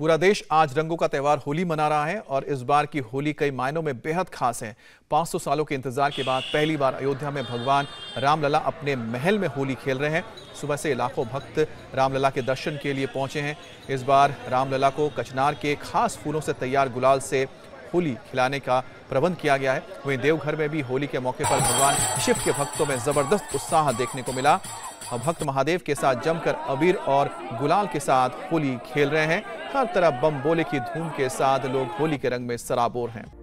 पूरा देश आज रंगों का त्यौहार होली मना रहा है और इस बार की होली कई मायनों में बेहद खास है। 500 सालों के इंतज़ार के बाद पहली बार अयोध्या में भगवान रामलला अपने महल में होली खेल रहे हैं। सुबह से लाखों भक्त रामलला के दर्शन के लिए पहुँचे हैं। इस बार रामलला को कचनार के खास फूलों से तैयार गुलाल से होली खिलाने का प्रबंध किया गया है। वहीं देवघर में भी होली के मौके पर भगवान शिव के भक्तों में ज़बरदस्त उत्साह देखने को मिला। भक्त महादेव के साथ जमकर अबीर और गुलाल के साथ होली खेल रहे हैं। हर तरफ़ बम बोले की धूम के साथ लोग होली के रंग में सराबोर हैं।